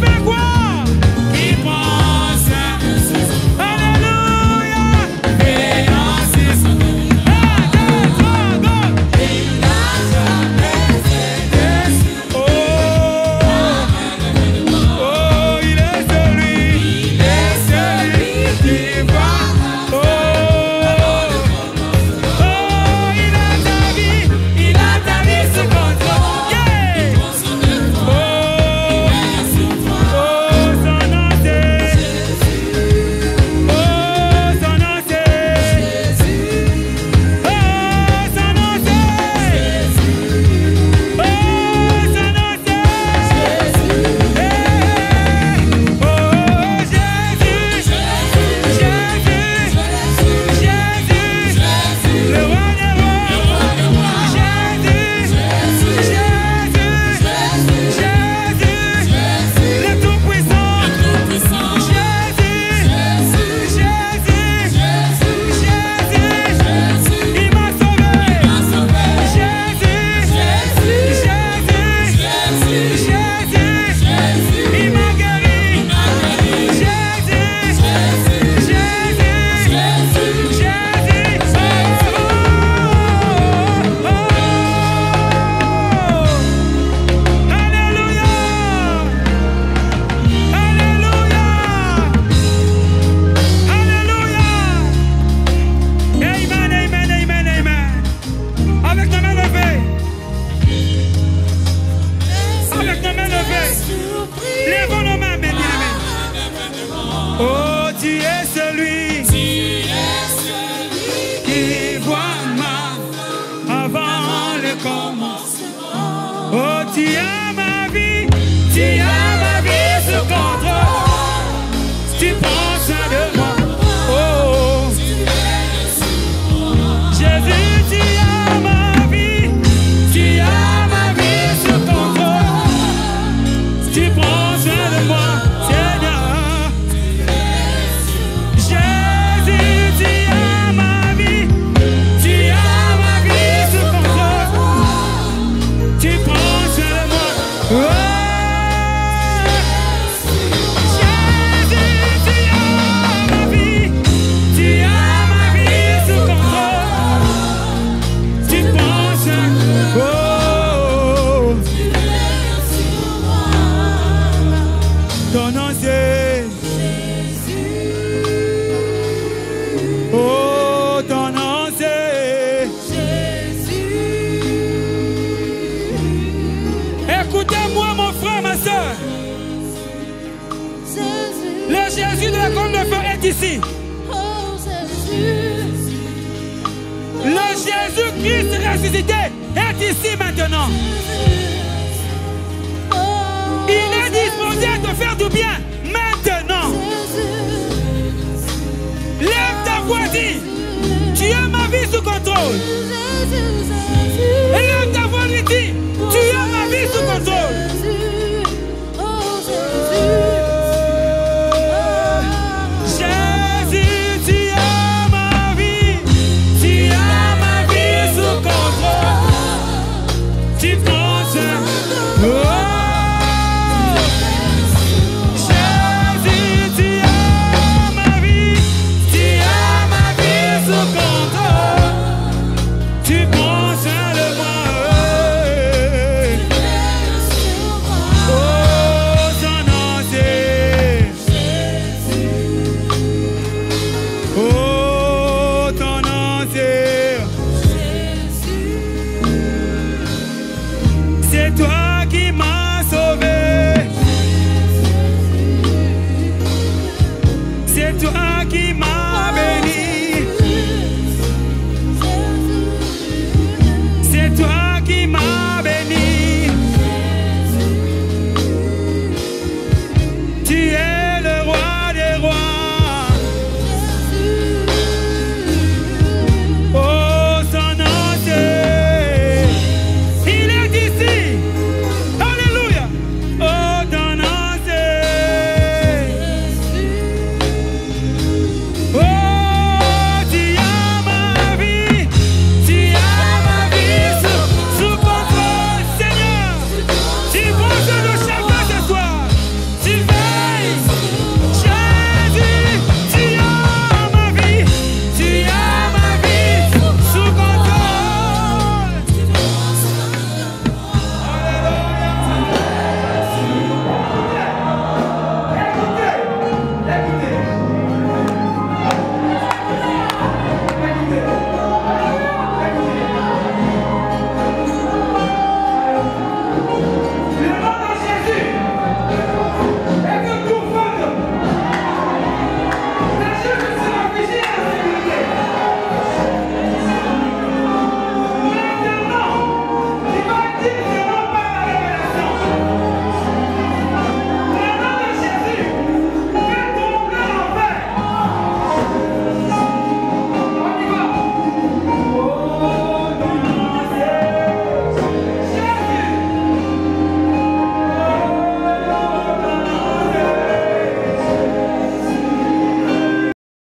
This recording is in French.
back. Le Jésus-Christ ressuscité est ici maintenant. Il est disposé à te faire du bien maintenant. Lève ta voix, dis, tu as ma vie sous contrôle. Lève ta voix, dis, tu as ma vie sous contrôle.